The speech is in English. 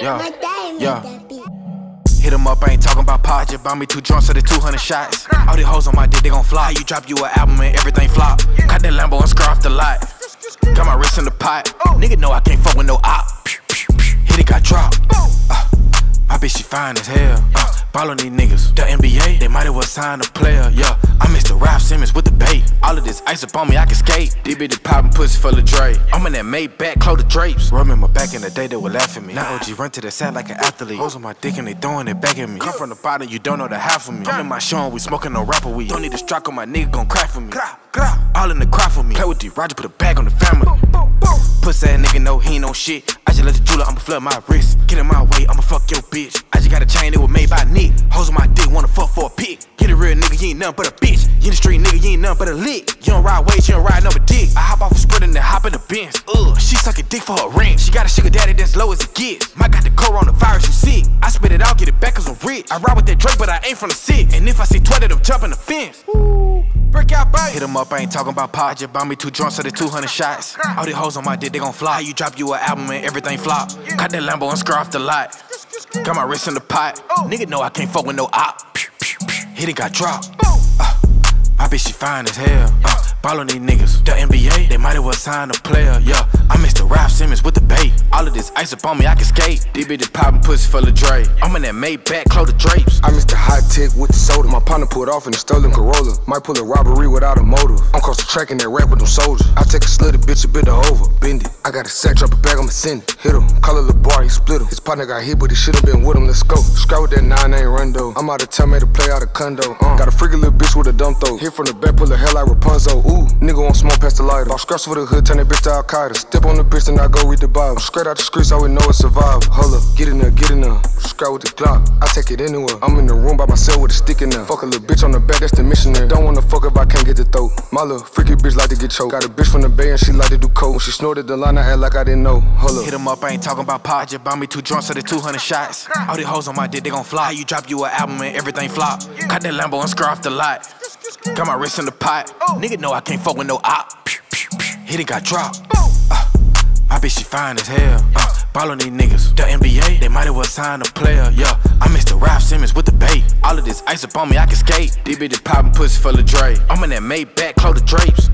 Yeah, yeah. Hit 'em up, I ain't talking about pot. Just buy me two drunks, so the 200 shots. All these hoes on my dick, they gon' fly. You drop you an album and everything flop. Cut that Lambo and scrap the lot. Got my wrist in the pot. Nigga know I can't fuck with no op. Hit it, got dropped. Uh, my bitch, she fine as hell. Uh, ball these niggas. The NBA, they might as well sign a player. Yeah, I'm Mr. Ralph Simmons with the bait. All of this ice up on me, I can skate. These bitches poppin' pussy full of Dre. I'm in that Maybach, close the drapes. Remember back in the day, they would laugh at me. Now OG run to the set like an athlete. Hoes on my dick and they throwing it back at me. Come from the bottom, you don't know the half of me. I'm in my show and we smoking no rapper weed. Don't need a strike on my nigga, gon' crack for me. All in the crowd for me. Play with Dee Roger, put a bag on the family. Pussy ass nigga know he ain't no shit. I just let the jeweler, I'ma flood my wrist. Get in my way, I'ma fuck your bitch. I just got a chain that was made by Nick. Hoes on my dick, wanna fuck for a pick. Real nigga, you ain't nothing but a bitch. You in the street nigga, you ain't nothing but a lick. You don't ride weights, you don't ride number dick. I hop off a sprint and then hop in the Benz. Ugh, she sucking dick for her rent. She got a sugar daddy that's low as it gets. Might got the coronavirus, you sick. I spit it out, get it back cause I'm rich. I ride with that Drake, but I ain't from the sick. And if I see 20, I'm jumping the fence. Break out, baby. Hit 'em up, I ain't talking about pot. Just buy me two drunks, so the 200 shots. All these hoes on my dick, they gon' fly. You drop you an album and everything flop. Cut that Lambo and scrap the lot. Got my wrist in the pot. Oh. Nigga know I can't fuck with no op. Hit it, got dropped. Uh, my bitch, she fine as hell. Uh, ball these niggas. The NBA, they might as well sign a player. Yeah, I'm Mr. Ralph Simmons with the bait. All of this ice up on me, I can skate. These bitches poppin' pussy full of Dre. I'm in that Maybach, close the drapes. I missed the high tech with the soda. My partner pulled off in a stolen Corolla. Might pull a robbery without a motive. I'm cross the track in that rap with them soldiers. I take a slutty bitch a bit of over, bend it. I got a sack, drop a bag, I'ma send it. Hit him, call it bar, he split him. His partner got hit, but he should've been with him. Let's go. Scrap with that nine, ain't run though. I'm out of time, made a play out of condo. Uh, got a freaky little bitch with a dumb throat. Hit from the back, pull the hell like Rapunzel. Ooh, nigga want smoke past the lighter. Bought scraps for the hood, turn that bitch to Al Qaeda. Step on the bitch, then I go read the Bible. Straight out the streets, I would know it's survival. Hold up, get in there, get in there. Scrap with the Glock, I take it anywhere. I'm in the room by myself with a stick in there. Fuck a little bitch on the back, that's the missionary. Don't wanna fuck if I can't get the throat. My little freaky bitch like to get choked. Got a bitch from the bay and she like to do coke. When she snorted the line, I act like I didn't know. Hold up. Hit 'em up, I ain't talking about pot. Just buy me two drunks, so the 200 shots. All these hoes on my dick, they gon' fly. You drop you an album and everything flop. Cut that Lambo and scrap the lot. Got my wrist in the pot. Nigga know I can't fuck with no op. Hit it, got dropped. My bitch, she fine as hell. Uh, ball on these niggas. The NBA, they might as well sign a player. Yeah, I'm Mr. Ralph Simmons with the bait. All of this ice up on me, I can skate. These bitches poppin' pussy full of Dre. I'm in that Maybach, close the drapes.